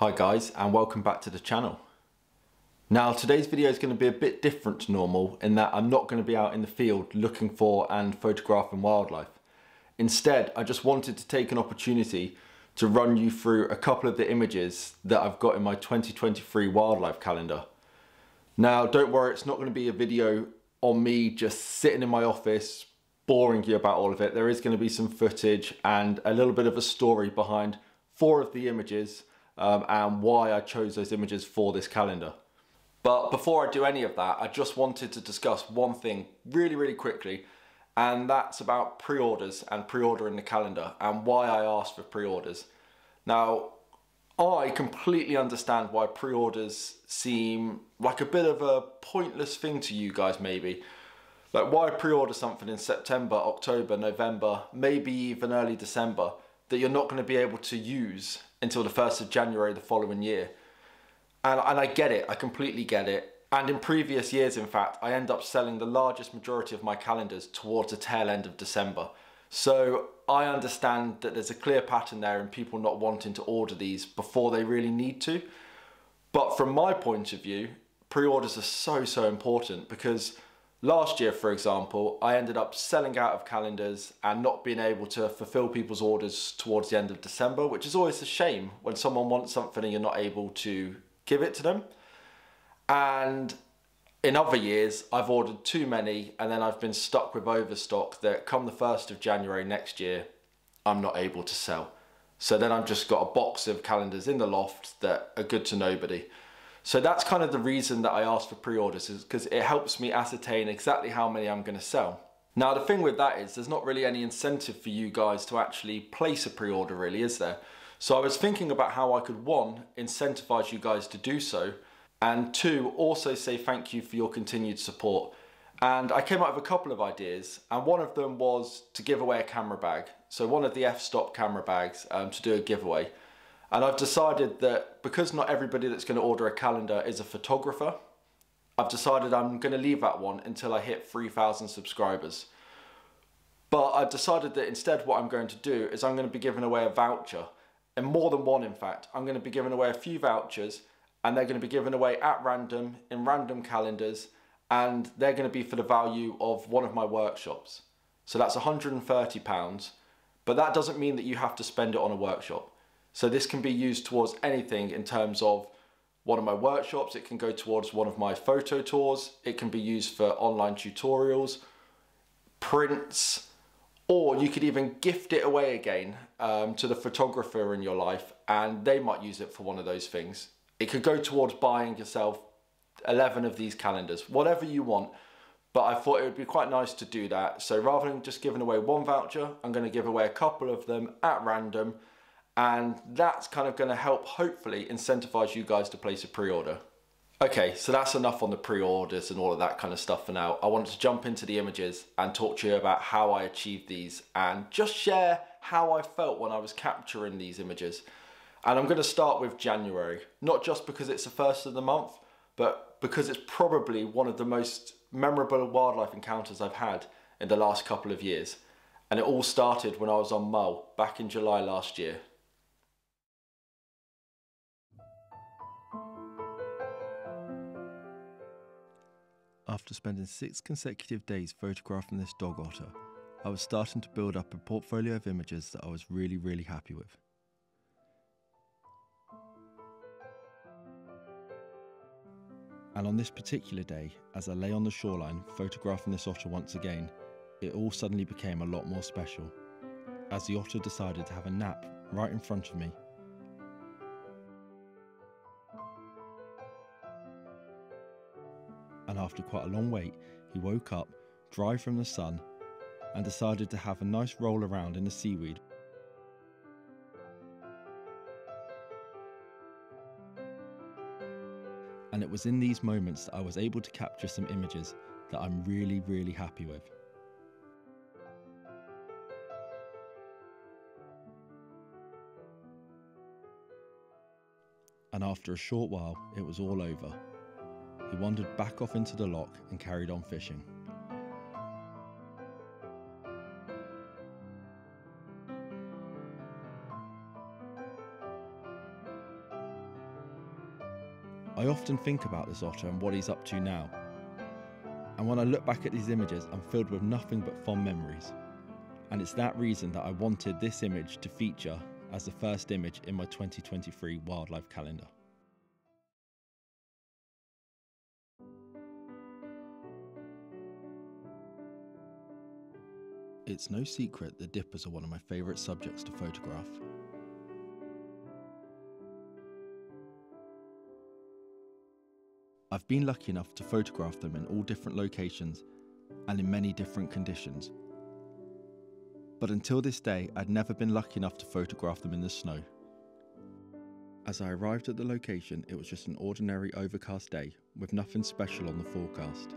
Hi guys and welcome back to the channel. Now today's video is going to be a bit different to normal in that I'm not going to be out in the field looking for and photographing wildlife. Instead I just wanted to take an opportunity to run you through a couple of the images that I've got in my 2023 wildlife calendar. Now don't worry it's not going to be a video on me just sitting in my office boring you about all of it. There is going to be some footage and a little bit of a story behind four of the images um, and why I chose those images for this calendar. But before I do any of that, I just wanted to discuss one thing really, really quickly, and that's about pre-orders and pre-ordering the calendar and why I asked for pre-orders. Now, I completely understand why pre-orders seem like a bit of a pointless thing to you guys maybe. Like why pre-order something in September, October, November, maybe even early December that you're not going to be able to use until the 1st of January the following year. And, and I get it, I completely get it. And in previous years, in fact, I end up selling the largest majority of my calendars towards the tail end of December. So I understand that there's a clear pattern there in people not wanting to order these before they really need to. But from my point of view, pre-orders are so, so important because Last year, for example, I ended up selling out of calendars and not being able to fulfill people's orders towards the end of December, which is always a shame when someone wants something and you're not able to give it to them. And in other years, I've ordered too many and then I've been stuck with overstock that come the 1st of January next year, I'm not able to sell. So then I've just got a box of calendars in the loft that are good to nobody. So that's kind of the reason that I asked for pre-orders is because it helps me ascertain exactly how many I'm going to sell. Now the thing with that is there's not really any incentive for you guys to actually place a pre-order really, is there? So I was thinking about how I could one, incentivize you guys to do so, and two, also say thank you for your continued support. And I came up with a couple of ideas, and one of them was to give away a camera bag. So one of the f-stop camera bags um, to do a giveaway. And I've decided that because not everybody that's going to order a calendar is a photographer, I've decided I'm going to leave that one until I hit 3,000 subscribers. But I've decided that instead what I'm going to do is I'm going to be giving away a voucher, and more than one in fact. I'm going to be giving away a few vouchers, and they're going to be given away at random, in random calendars, and they're going to be for the value of one of my workshops. So that's £130, but that doesn't mean that you have to spend it on a workshop. So this can be used towards anything in terms of one of my workshops, it can go towards one of my photo tours, it can be used for online tutorials, prints, or you could even gift it away again um, to the photographer in your life and they might use it for one of those things. It could go towards buying yourself 11 of these calendars, whatever you want. But I thought it would be quite nice to do that. So rather than just giving away one voucher, I'm going to give away a couple of them at random and that's kind of going to help hopefully incentivize you guys to place a pre-order. Okay, so that's enough on the pre-orders and all of that kind of stuff for now. I wanted to jump into the images and talk to you about how I achieved these and just share how I felt when I was capturing these images. And I'm going to start with January, not just because it's the first of the month, but because it's probably one of the most memorable wildlife encounters I've had in the last couple of years. And it all started when I was on Mull back in July last year. After spending six consecutive days photographing this dog otter, I was starting to build up a portfolio of images that I was really, really happy with. And on this particular day, as I lay on the shoreline photographing this otter once again, it all suddenly became a lot more special, as the otter decided to have a nap right in front of me and after quite a long wait, he woke up, dry from the sun, and decided to have a nice roll around in the seaweed. And it was in these moments that I was able to capture some images that I'm really, really happy with. And after a short while, it was all over. He wandered back off into the loch and carried on fishing. I often think about this otter and what he's up to now. And when I look back at these images, I'm filled with nothing but fond memories. And it's that reason that I wanted this image to feature as the first image in my 2023 wildlife calendar. It's no secret that dippers are one of my favourite subjects to photograph. I've been lucky enough to photograph them in all different locations and in many different conditions. But until this day, I'd never been lucky enough to photograph them in the snow. As I arrived at the location, it was just an ordinary overcast day with nothing special on the forecast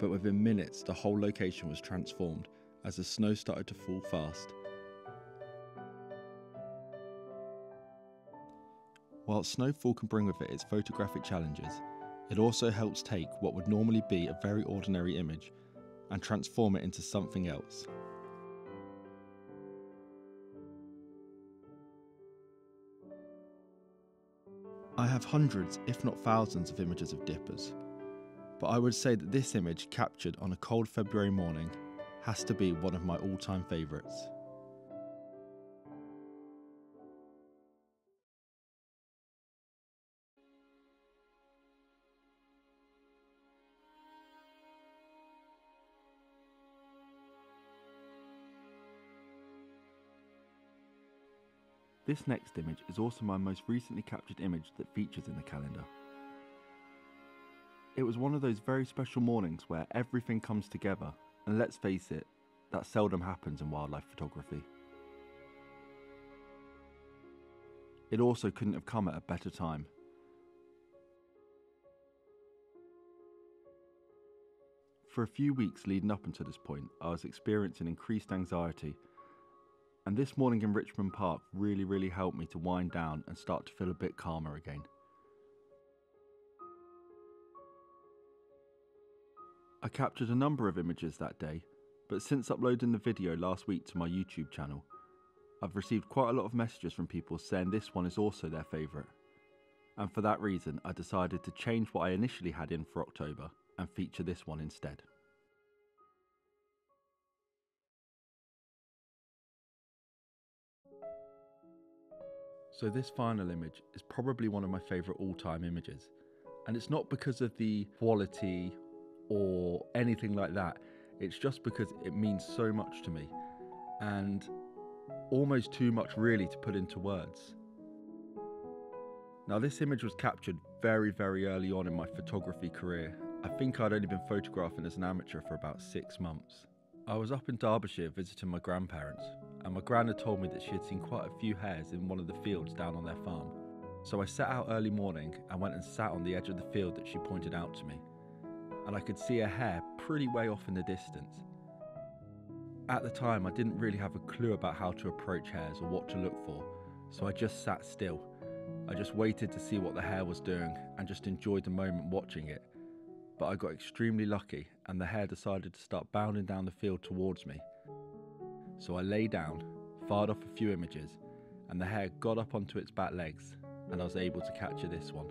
but within minutes the whole location was transformed as the snow started to fall fast. While snowfall can bring with it its photographic challenges, it also helps take what would normally be a very ordinary image and transform it into something else. I have hundreds, if not thousands, of images of dippers, but I would say that this image captured on a cold February morning has to be one of my all time favourites. This next image is also my most recently captured image that features in the calendar. It was one of those very special mornings where everything comes together, and let's face it, that seldom happens in wildlife photography. It also couldn't have come at a better time. For a few weeks leading up until this point, I was experiencing increased anxiety, and this morning in Richmond Park really, really helped me to wind down and start to feel a bit calmer again. I captured a number of images that day, but since uploading the video last week to my YouTube channel, I've received quite a lot of messages from people saying this one is also their favourite. And for that reason, I decided to change what I initially had in for October and feature this one instead. So this final image is probably one of my favourite all-time images. And it's not because of the quality or anything like that. It's just because it means so much to me and almost too much, really, to put into words. Now, this image was captured very, very early on in my photography career. I think I'd only been photographing as an amateur for about six months. I was up in Derbyshire visiting my grandparents, and my gran had told me that she had seen quite a few hares in one of the fields down on their farm. So I set out early morning and went and sat on the edge of the field that she pointed out to me and I could see a hare pretty way off in the distance. At the time, I didn't really have a clue about how to approach hares or what to look for, so I just sat still. I just waited to see what the hare was doing and just enjoyed the moment watching it. But I got extremely lucky and the hare decided to start bounding down the field towards me. So I lay down, fired off a few images, and the hare got up onto its back legs, and I was able to capture this one.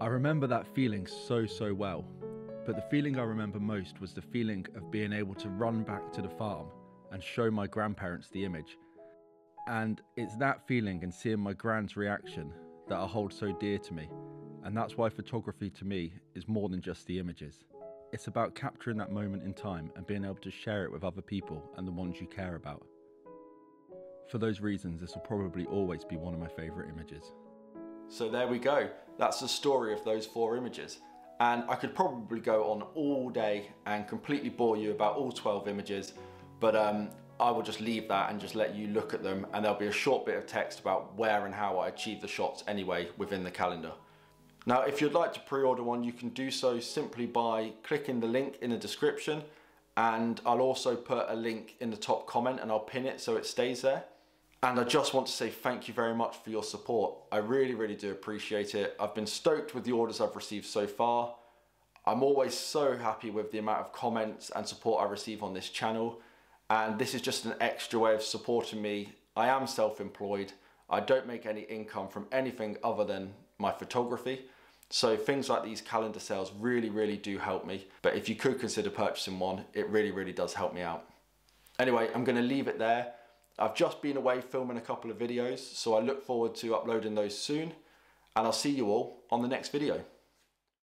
I remember that feeling so, so well. But the feeling I remember most was the feeling of being able to run back to the farm and show my grandparents the image. And it's that feeling and seeing my grand's reaction that I hold so dear to me. And that's why photography to me is more than just the images. It's about capturing that moment in time and being able to share it with other people and the ones you care about. For those reasons, this will probably always be one of my favourite images. So there we go. That's the story of those four images. And I could probably go on all day and completely bore you about all 12 images, but um, I will just leave that and just let you look at them and there'll be a short bit of text about where and how I achieve the shots anyway within the calendar. Now, if you'd like to pre-order one, you can do so simply by clicking the link in the description and I'll also put a link in the top comment and I'll pin it so it stays there. And I just want to say thank you very much for your support. I really, really do appreciate it. I've been stoked with the orders I've received so far. I'm always so happy with the amount of comments and support I receive on this channel. And this is just an extra way of supporting me. I am self-employed. I don't make any income from anything other than my photography. So things like these calendar sales really, really do help me. But if you could consider purchasing one, it really, really does help me out. Anyway, I'm gonna leave it there. I've just been away filming a couple of videos, so I look forward to uploading those soon. And I'll see you all on the next video.